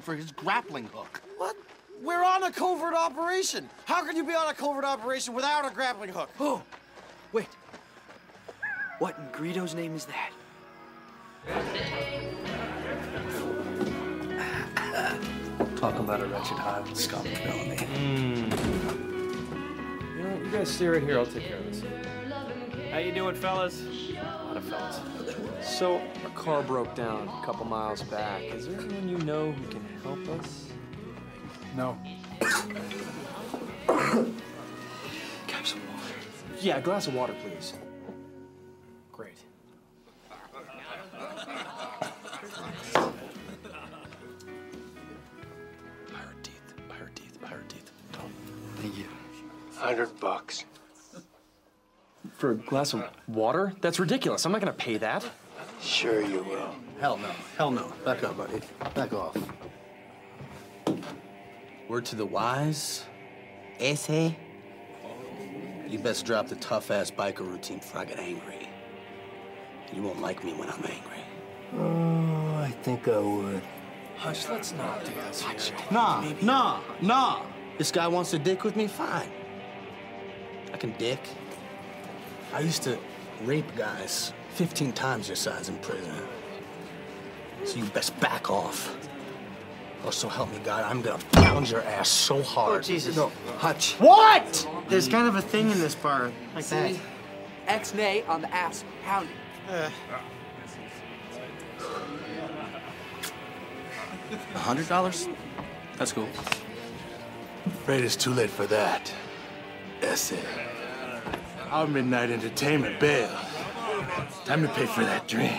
for his grappling hook. What? We're on a covert operation. How can you be on a covert operation without a grappling hook? Oh, wait. What in Greedo's name is that? Talk about a wretched hive with scum killing me. Hmm. You know, you guys stay right here. I'll take care of this. How you doing, fellas? A lot of fellas. So, our car broke down a couple miles back. Is there anyone you know who can help us? No. Have some water. Yeah, a glass of water, please. Great. Pirate teeth, pirate teeth, pirate teeth. Thank you. Hundred bucks. For a glass of water? That's ridiculous. I'm not gonna pay that. Sure you will. Hell no. Hell no. Back up, buddy. Back off. Word to the wise. Ese. You best drop the tough ass biker routine before I get angry. You won't like me when I'm angry. Oh, I think I would. Hush, let's not do this here. Nah, nah, nah. This guy wants to dick with me? Fine. I can dick. I used to rape guys 15 times your size in prison. So you best back off. Or so help me God, I'm gonna pound your ass so hard. Oh, Jesus. No, Hutch. What? There's kind of a thing in this bar. Like that. See? X-nay on the ass. Pound it. Uh. A hundred dollars? That's cool. Afraid it's too late for that. That's it. Our midnight entertainment bail. Time to pay for that drink.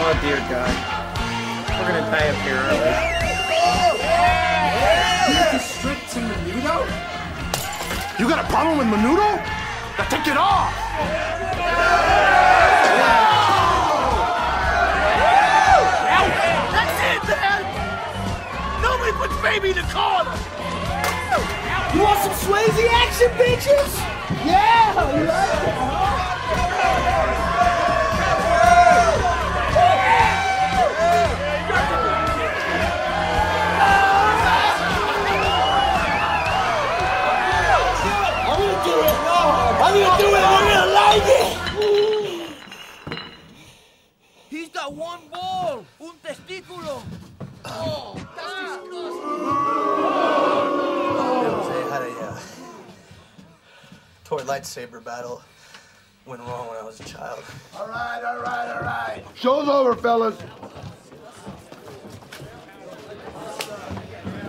Oh, dear God. We're gonna die up here, aren't You got a problem with Menudo? Now take it off! That's it, man! Nobody puts baby in the corner! Want some Swayze action, bitches? Yeah! You like it? I'm gonna do it! I'm gonna do it! I'm gonna like it! He's got one ball. Un testículo. Oh, Jose toy lightsaber battle. Went wrong when I was a child. All right, all right, all right. Show's over, fellas.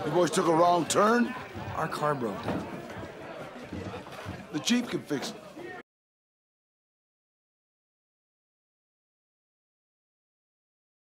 You boys took a wrong turn. Our car broke down. The Jeep can fix it.